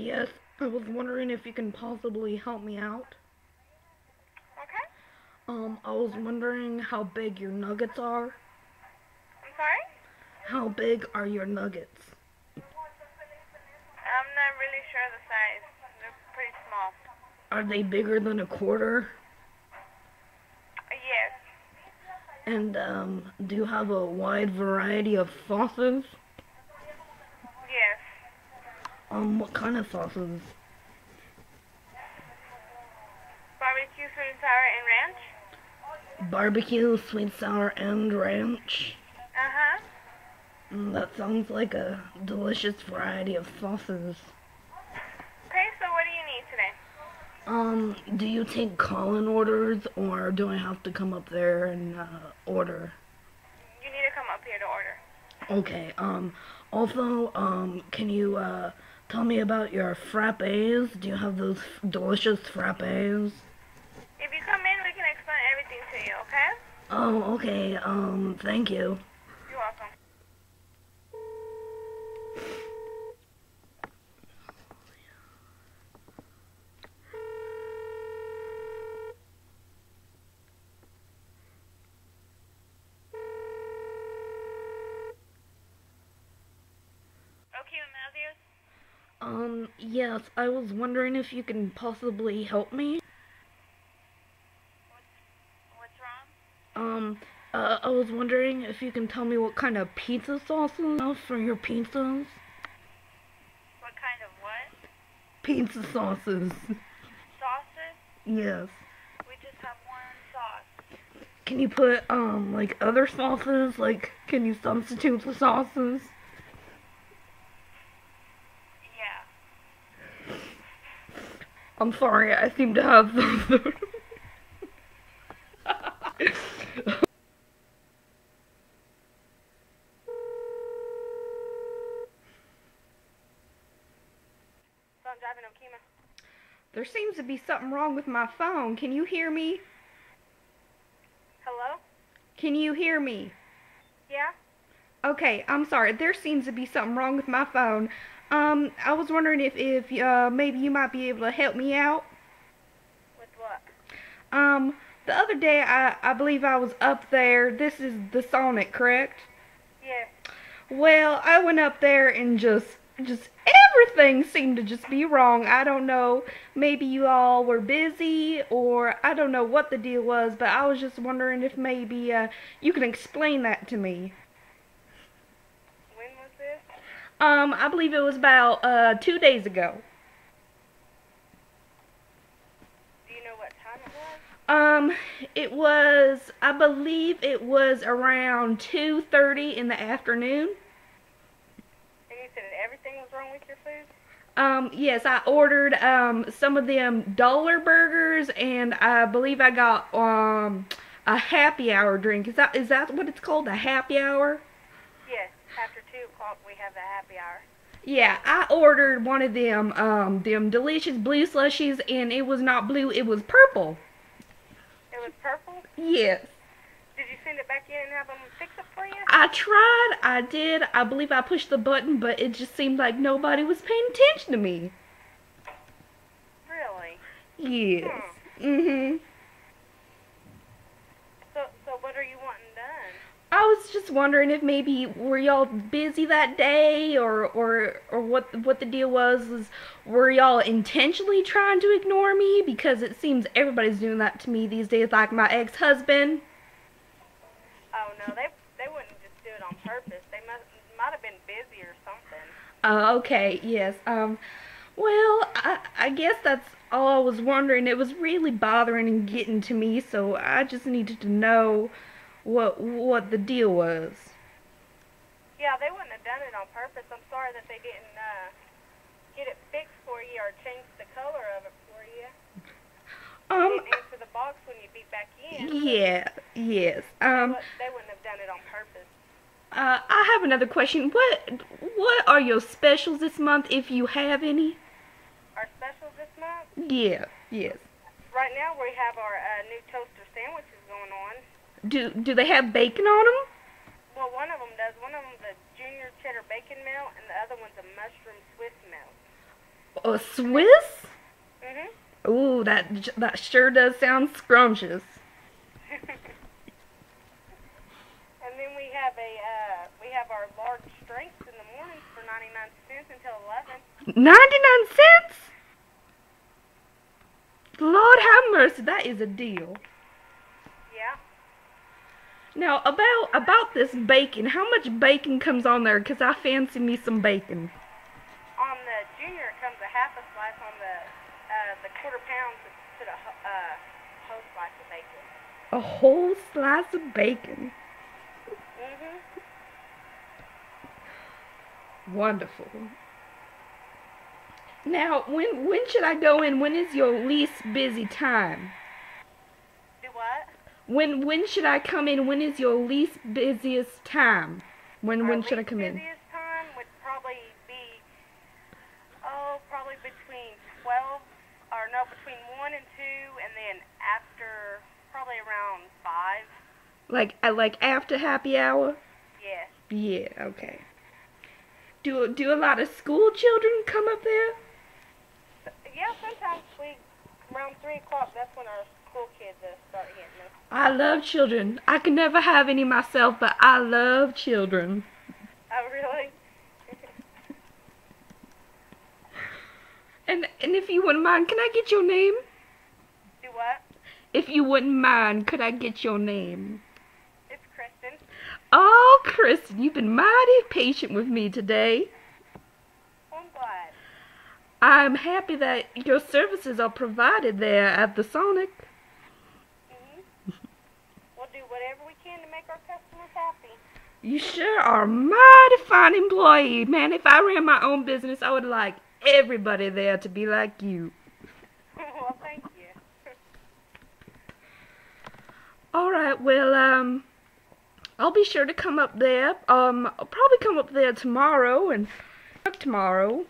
Yes, I was wondering if you can possibly help me out. Okay. Um, I was wondering how big your nuggets are. I'm sorry? How big are your nuggets? I'm not really sure the size. They're pretty small. Are they bigger than a quarter? Yes. And, um, do you have a wide variety of sauces? Um, what kind of sauces? Barbecue, sweet and sour, and ranch? Barbecue, sweet, sour, and ranch. Uh-huh. Mm, that sounds like a delicious variety of sauces. Okay, so what do you need today? Um, do you take call-in orders, or do I have to come up there and, uh, order? You need to come up here to order. Okay, um, also, um, can you, uh, tell me about your frappes? Do you have those f- delicious frappes? If you come in, we can explain everything to you, okay? Oh, okay, um, thank you. You're welcome. Okay, Mazzio's? Um, yes, I was wondering if you can possibly help me. What's wrong? Um, uh, I was wondering if you can tell me what kind of pizza sauces you have for your pizzas. What kind of what? Pizza sauces. Sauces? yes. We just have one sauce. Can you put, um, like other sauces? Like, can you substitute the sauces? Yeah. I'm sorry, I seem to have those. So I'm driving Okima. there seems to be something wrong with my phone. Can you hear me? Hello? Can you hear me? Yeah? Okay, I'm sorry. There seems to be something wrong with my phone. Um, I was wondering if, if uh, maybe you might be able to help me out. With what? Um, the other day, I, I believe I was up there. This is the Sonic, correct? Yeah. Well, I went up there and just, just everything seemed to just be wrong. I don't know. Maybe you all were busy, or I don't know what the deal was, but I was just wondering if maybe uh, you can explain that to me. When was this? Um, I believe it was about uh two days ago. Do you know what time it was? Um, it was, I believe it was around 2.30 in the afternoon. And you said everything was wrong with your food? Um, yes, I ordered, um, some of them dollar burgers, and I believe I got, um, a happy hour drink. Is that, is that what it's called, a happy hour? After 2 o'clock, we have the happy hour. Yeah, I ordered one of them, um, them delicious blue slushies, and it was not blue, it was purple. It was purple? Yes. Did you send it back in and have them fix it for you? I tried, I did, I believe I pushed the button, but it just seemed like nobody was paying attention to me. Really? Yes. Mhm. So, so what are you wanting done? I was just wondering if maybe were y'all busy that day, or or or what what the deal was. Was were y'all intentionally trying to ignore me? Because it seems everybody's doing that to me these days, like my ex-husband. Oh no, they they wouldn't just do it on purpose. They must might have been busy or something. Uh, okay, yes. Um, well, I, I guess that's all I was wondering. It was really bothering and getting to me, so I just needed to know what what the deal was. Yeah, they wouldn't have done it on purpose. I'm sorry that they didn't uh, get it fixed for you or change the color of it for you. Um, didn't answer the box when you beat back in. yeah, yes. They, Um, they wouldn't have done it on purpose. uh, I have another question. What what are your specials this month, if you have any? Our specials this month, Yeah, yes. right now we have our uh, new toaster sandwiches. Do do they have bacon on them? Well, one of them does. One of them's a junior cheddar bacon melt, and the other one's a mushroom Swiss melt. A Swiss? Mhm. Ooh, that that sure does sound scrumptious. and then we have a uh, we have our large drinks in the mornings for 99 cents until 11. 99 cents? Lord have mercy, that is a deal. Now, about about this bacon, how much bacon comes on there? Because I fancy me some bacon. On the junior it comes a half a slice. On the uh, the quarter pound it's put a uh, whole slice of bacon. A whole slice of bacon. Mhm. Wonderful. Now, when when should I go in? When is your least busy time? When when should I come in? When is your least busiest time? When Our when should I come in? busiest time would probably be oh probably between 12 or no between 1 and 2 and then after probably around 5. Like uh, like after happy hour? Yes. Yeah, okay. Do do a lot of school children come up there? Yeah, sometimes we around 3 o'clock that's when our school kids start hitting us. I love children. I can never have any myself, but I love children. Oh really? And and if you wouldn't mind, can I get your name? Do what? If you wouldn't mind, could I get your name? It's Kristin. Oh, Kristin, you've been mighty patient with me today. I'm glad. I'm happy that your services are provided there at the Sonic. Whatever we can to make our customers happy. You sure are a mighty fine employee, man. If I ran my own business, I would like everybody there to be like you. well, thank you. All right, well, um, I'll be sure to come up there. Um, I'll probably come up there tomorrow and tomorrow.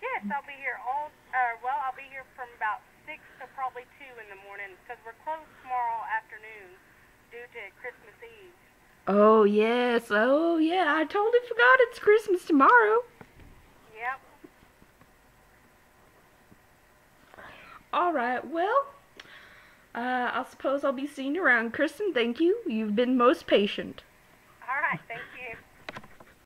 Yes, I'll be here all. Uh, well, I'll be here from about six to probably two in the morning because we're closed tomorrow afternoon due to Christmas Eve. Oh yes, oh yeah. I totally forgot it's Christmas tomorrow. Yep. All right, well, uh, I suppose I'll be seeing you around. Kristin, thank you. You've been most patient. All right. Thank